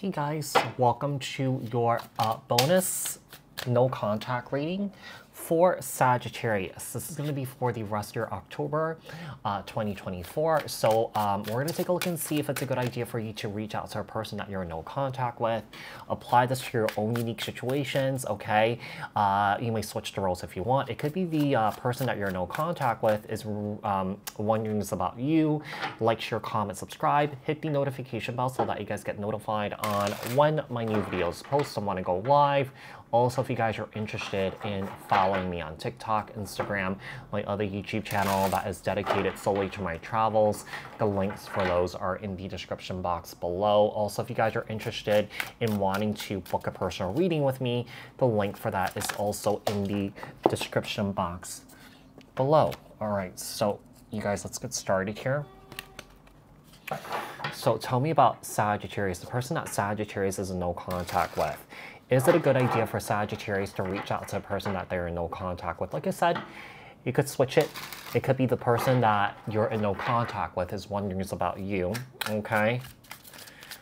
Hey guys, welcome to your uh, bonus no contact reading for Sagittarius. This is going to be for the rest of your October uh, 2024. So um, we're going to take a look and see if it's a good idea for you to reach out to a person that you're in no contact with. Apply this to your own unique situations, okay? Uh, you may switch the roles if you want. It could be the uh, person that you're in no contact with is um, wondering about you. Like, share, comment, subscribe. Hit the notification bell so that you guys get notified on when my new videos post. I want to go live also, if you guys are interested in following me on TikTok, Instagram, my other YouTube channel that is dedicated solely to my travels, the links for those are in the description box below. Also, if you guys are interested in wanting to book a personal reading with me, the link for that is also in the description box below. All right, so you guys, let's get started here. So tell me about Sagittarius, the person that Sagittarius is in no contact with. Is it a good idea for Sagittarius to reach out to a person that they're in no contact with? Like I said, you could switch it. It could be the person that you're in no contact with is wondering about you, okay?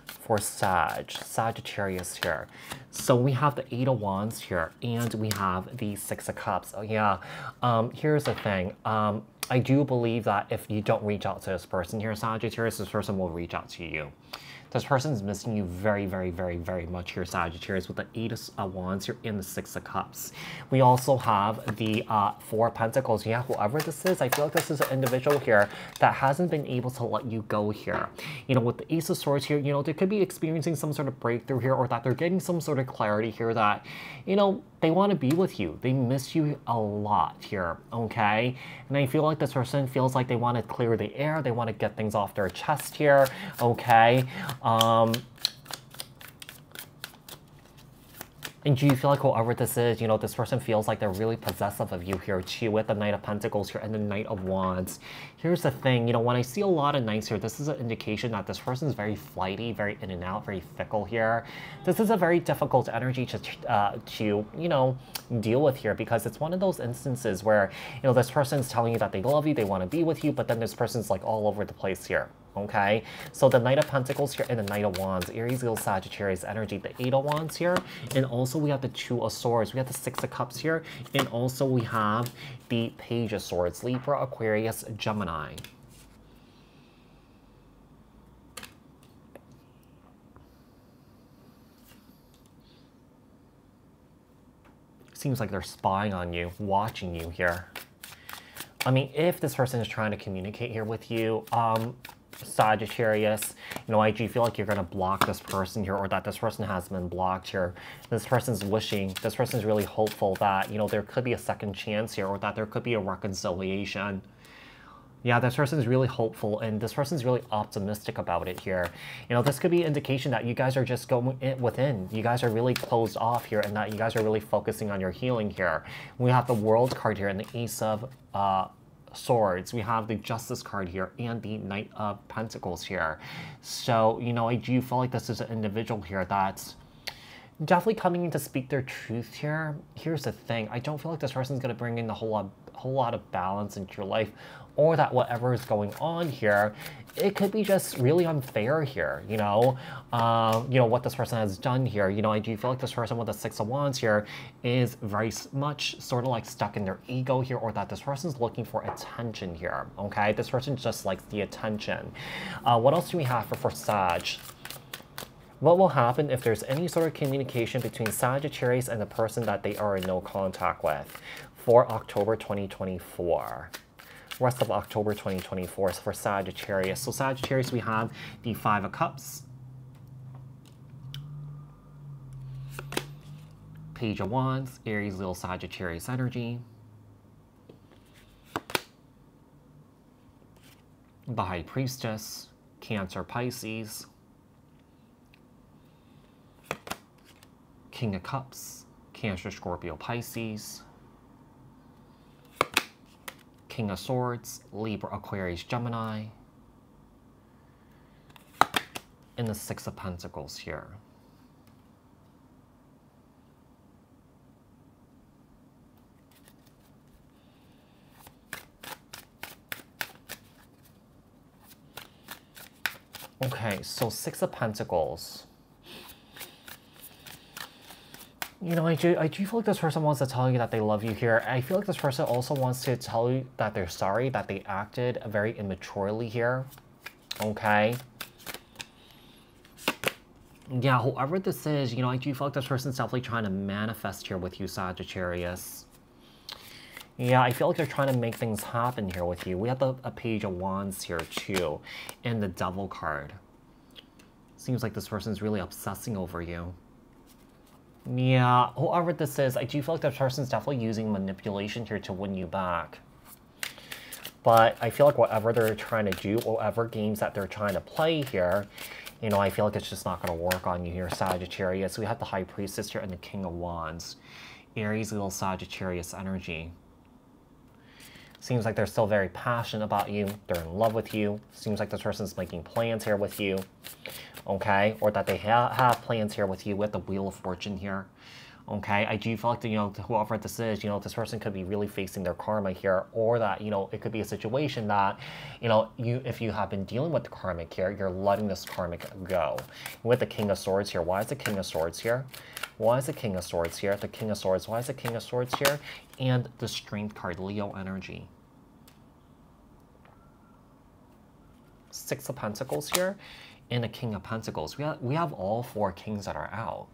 For Sag, Sagittarius here. So we have the Eight of Wands here, and we have the Six of Cups. Oh yeah, um, here's the thing. Um, I do believe that if you don't reach out to this person here, Sagittarius, this person will reach out to you. This person's missing you very, very, very, very much here, Sagittarius, with the Eight of uh, Wands here in the Six of Cups. We also have the uh, Four of Pentacles. Yeah, whoever this is, I feel like this is an individual here that hasn't been able to let you go here. You know, with the Ace of Swords here, you know, they could be experiencing some sort of breakthrough here or that they're getting some sort of clarity here that, you know, they want to be with you. They miss you a lot here, okay? And I feel like this person feels like they want to clear the air. They want to get things off their chest here, okay? Um, And do you feel like whoever this is, you know, this person feels like they're really possessive of you here too with the Knight of Pentacles here and the Knight of Wands. Here's the thing, you know, when I see a lot of Knights here, this is an indication that this person is very flighty, very in and out, very fickle here. This is a very difficult energy to, uh, to, you know, deal with here because it's one of those instances where, you know, this person's telling you that they love you, they want to be with you, but then this person's like all over the place here okay? So the Knight of Pentacles here and the Knight of Wands, Aries, Leo, Sagittarius energy, the Eight of Wands here, and also we have the Two of Swords, we have the Six of Cups here, and also we have the Page of Swords, Libra, Aquarius, Gemini. Seems like they're spying on you, watching you here. I mean, if this person is trying to communicate here with you, um, Sagittarius, you know, I do feel like you're going to block this person here or that this person has been blocked here. This person's wishing, this person's really hopeful that, you know, there could be a second chance here or that there could be a reconciliation. Yeah, this person's really hopeful and this person's really optimistic about it here. You know, this could be indication that you guys are just going within. You guys are really closed off here and that you guys are really focusing on your healing here. We have the World card here and the Ace of uh, Swords. We have the Justice card here and the Knight of Pentacles here. So, you know, I do feel like this is an individual here that's definitely coming in to speak their truth here. Here's the thing. I don't feel like this person's going to bring in a whole lot, whole lot of balance into your life or that whatever is going on here, it could be just really unfair here, you know? Uh, you know, what this person has done here. You know, I do feel like this person with the Six of Wands here is very much sort of like stuck in their ego here or that this person's looking for attention here, okay? This person just likes the attention. Uh, what else do we have for, for Sag? What will happen if there's any sort of communication between Sagittarius and the person that they are in no contact with for October 2024? rest of October 2024 is for Sagittarius. So Sagittarius, we have the Five of Cups, Page of Wands, Aries, little Sagittarius energy, the High Priestess, Cancer, Pisces, King of Cups, Cancer, Scorpio, Pisces, King of Swords, Libra, Aquarius, Gemini, and the Six of Pentacles here. Okay, so Six of Pentacles. You know, I do, I do feel like this person wants to tell you that they love you here. I feel like this person also wants to tell you that they're sorry, that they acted very immaturely here. Okay? Yeah, whoever this is, you know, I do feel like this person's definitely trying to manifest here with you, Sagittarius. Yeah, I feel like they're trying to make things happen here with you. We have the, a Page of Wands here, too, and the Devil card. Seems like this person's really obsessing over you. Yeah, whoever this is, I do feel like this person's definitely using manipulation here to win you back. But I feel like whatever they're trying to do, whatever games that they're trying to play here, you know, I feel like it's just not going to work on you here, Sagittarius. We have the High Priestess here and the King of Wands. Aries, little Sagittarius energy. Seems like they're still very passionate about you. They're in love with you. Seems like this person's making plans here with you. Okay? Or that they ha have plans here with you with the Wheel of Fortune here. Okay? I do feel like, you know, whoever this is, you know, this person could be really facing their karma here. Or that, you know, it could be a situation that, you know, you if you have been dealing with the karmic here, you're letting this karmic go. With the King of Swords here. Why is the King of Swords here? Why is the King of Swords here? The King of Swords. Why is the King of Swords here? And the Strength card, Leo energy. Six of Pentacles here and the King of Pentacles. We have, we have all four kings that are out.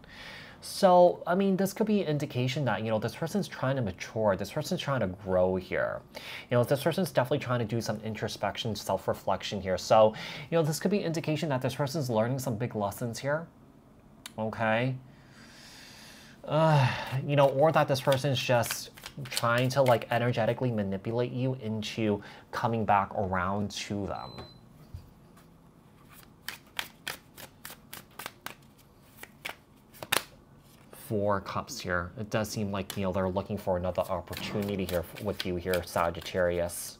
So, I mean, this could be an indication that, you know, this person's trying to mature. This person's trying to grow here. You know, this person's definitely trying to do some introspection, self-reflection here. So, you know, this could be indication that this person's learning some big lessons here. Okay uh, you know, or that this person is just trying to like energetically manipulate you into coming back around to them. Four cups here. It does seem like, you know, they're looking for another opportunity here with you here, Sagittarius.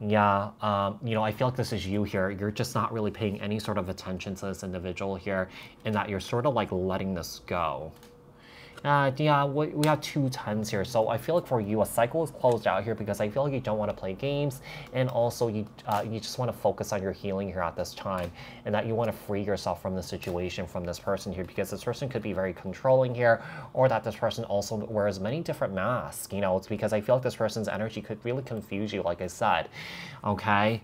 Yeah, um, you know, I feel like this is you here. You're just not really paying any sort of attention to this individual here and that you're sort of like letting this go. Uh, yeah, we, we have two times here. So I feel like for you, a cycle is closed out here because I feel like you don't want to play games. And also you, uh, you just want to focus on your healing here at this time. And that you want to free yourself from the situation, from this person here. Because this person could be very controlling here. Or that this person also wears many different masks. You know, it's because I feel like this person's energy could really confuse you, like I said. Okay?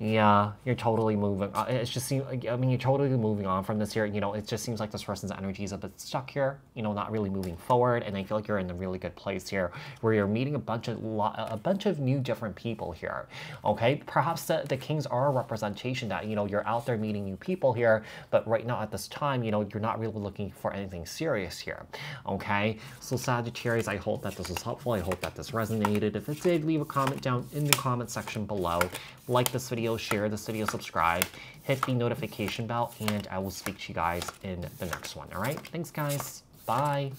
Yeah, you're totally moving. Uh, it's just. I mean, you're totally moving on from this here. You know, it just seems like this person's energy is a bit stuck here. You know, not really moving forward. And I feel like you're in a really good place here, where you're meeting a bunch of a bunch of new different people here. Okay, perhaps the, the kings are a representation that you know you're out there meeting new people here, but right now at this time, you know, you're not really looking for anything serious here. Okay, so Sagittarius, I hope that this was helpful. I hope that this resonated. If it did, leave a comment down in the comment section below. Like this video, share this video, subscribe, hit the notification bell, and I will speak to you guys in the next one. All right, thanks guys. Bye.